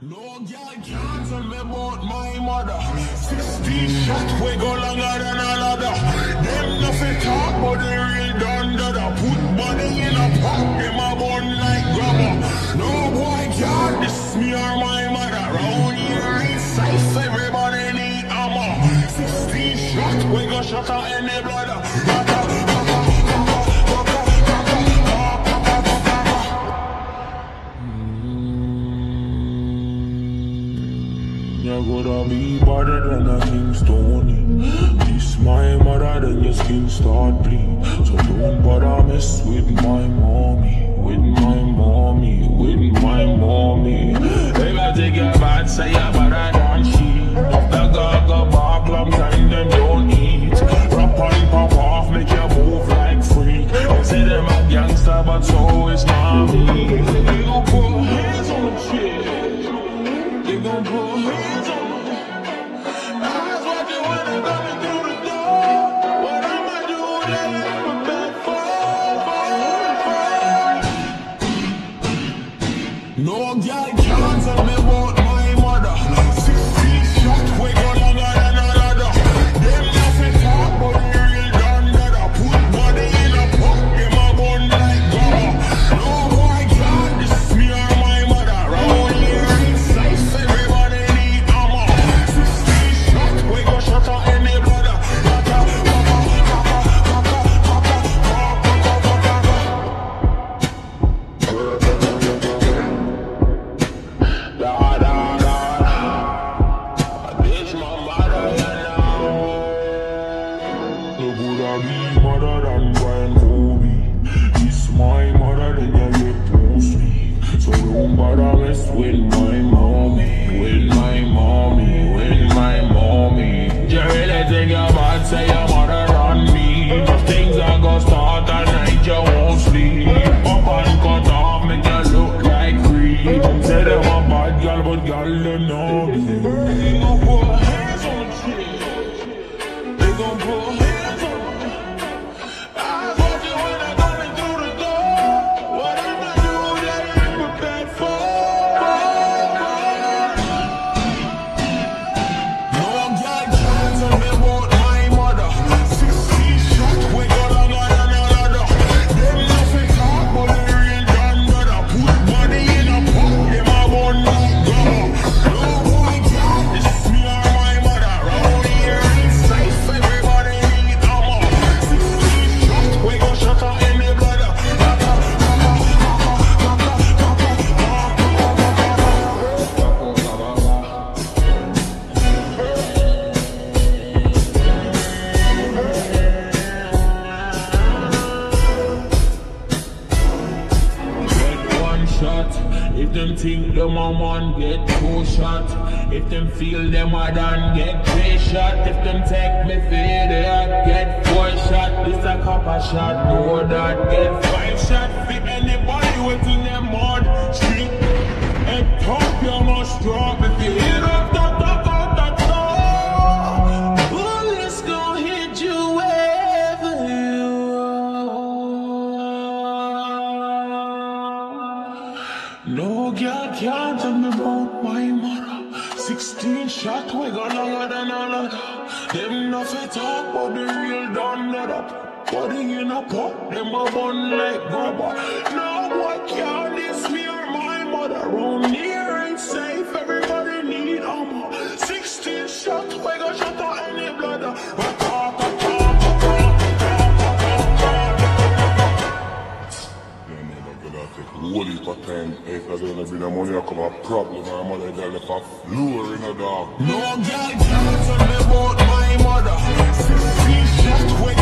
No girl can tell me about my mother. 60 shot we go longer than a ladder. Them nothing talk but the real don dada. Put money in a pot, them a bun like grabber. No boy can diss me or my mother. Round here in safe, everybody need armor. 60 shot we go shut out any blood. Be better than a Kingstonian. This my mother, then your skin start bleed. So don't bother mess with my mommy, with my mommy, with my mommy. If I take your bad, say you're better No girl can't tell me about I be mother than Brian Kobe. This my mother, then you get post me. So don't bother mess with my mommy, with my mommy, with my mommy. You really think bad, say your mother on me. Things are gonna start at night, you won't sleep. Up and cut off, make you look like creep. Say them a bad girl, but girl, they know shot. If them think them a man, get two shot. If them feel them a done, get three shot. If them take me for the get four shot. This a copper shot, no that. Get five shot for anybody within them mud No girl can tell me about my mother. 16 shot, we go longer than a ladder. Them nothing talk about the real don dada. Body in a pot, them a bun like grabber. When I come a problem. Lure in a dog. No girl can tell me about my mother. 16 shot, we